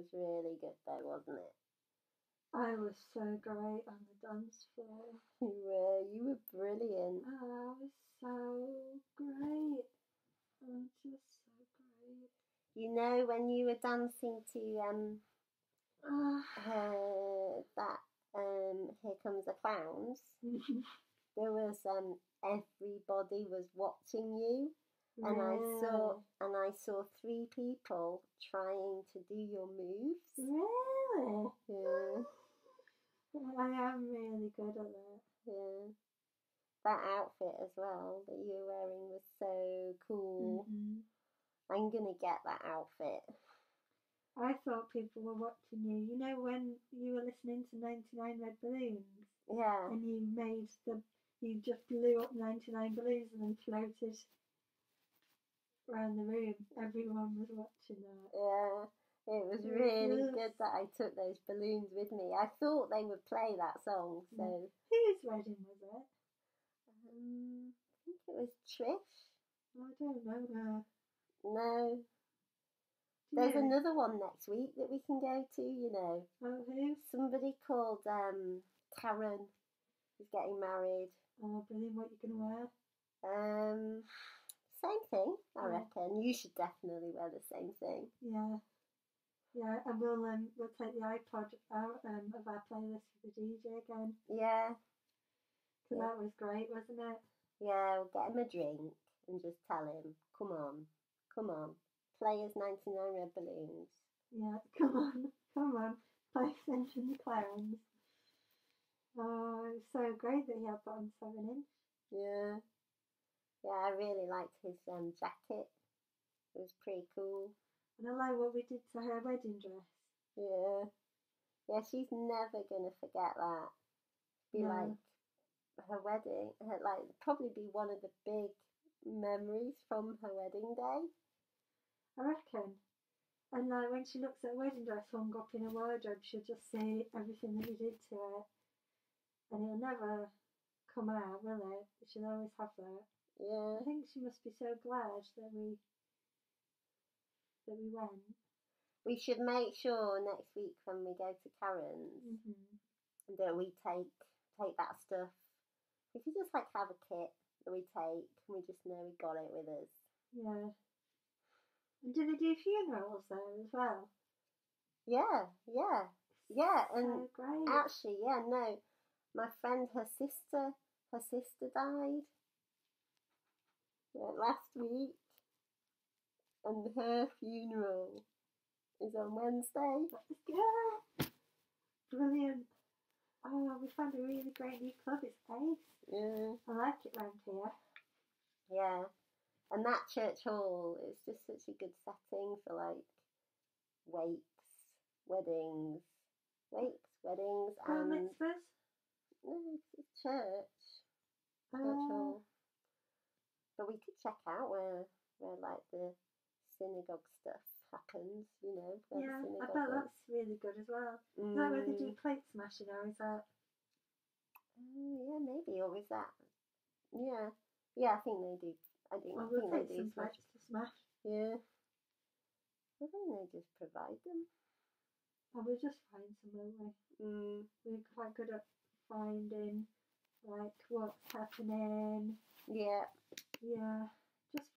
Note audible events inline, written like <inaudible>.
was really good though, wasn't it? I was so great on the dance floor. <laughs> You were, you were brilliant. Oh, I was so great. I'm just so great. You know when you were dancing to um uh, that um Here Comes the Clowns, <laughs> there was um everybody was watching you and I saw and I saw three people trying to do your moves. Really? Yeah, <gasps> I am really good at that. yeah. That outfit as well that you were wearing was so cool. Mhm. I'm gonna get that outfit. I thought people were watching you. You know when you were listening to 99 Red Balloons Yeah, and you made the, you just blew up 99 balloons and then floated around the room. Everyone was watching that. yeah. It was really was. good that I took those balloons with me. I thought they would play that song, so Whose wedding was it? um, I think it was Trish. I don't know now. No, there's know? another one next week that we can go to. You know, Oh, who? somebody called um Karen is getting married. Oh, brilliant. What you going to wear? Um, same thing, I Yeah. reckon. You should definitely wear the same thing. Yeah. Yeah, and we'll um we'll take the iPod out um of our playlist for the DJ again. Yeah, 'Cause Yeah. that was great, wasn't it? yeah. We'll get him a drink and just tell him, come on, come on, play his 99 red balloons. Yeah, <laughs> come on, come on, play <laughs> Send in the Clowns. Oh, it was so great that he had that on 7 inch. Yeah, yeah. I really liked his um jacket. It was pretty cool. And I like what we did to her wedding dress. Yeah. Yeah, she's never gonna forget that. Be No. like her wedding, her, like probably be one of the big memories from her wedding day. I reckon. And like when she looks at her wedding dress hung up in her wardrobe, she'll just see everything that we did to it. And it'll never come out, will it? She'll always have that. Yeah, I think she must be so glad that we that we went. we should make sure next week when we go to Karen's Mm-hmm. that we take take that stuff. We could just like have a kit that we take, and we just know we got it with us. Yeah. And do they do funerals there as well? Yeah, yeah, yeah, and so great. Actually, yeah, no. My friend, her sister, her sister died last week, and her funeral is on Wednesday. Let's go. Brilliant. Oh, we found a really great new club. It's Ace. Yeah, I like it round here. yeah. And that church hall is just such a good setting for like wakes, weddings, wakes, weddings, Bar and mitzvahs. no, it's a church. Uh, virtual. But we could check out where where like the synagogue stuff happens, you know. Yeah, I bet that's really good as well. Is that where they do Mm, plate smashing or is that? oh, yeah, maybe. Or is that? Yeah, yeah. I think they do. I think, Well, I we'll think they do. some smash- to smash. Yeah. I think they just provide them. And we'll just find some, won't we? Mm, We're quite good at finding like what's happening. yeah. Yeah, just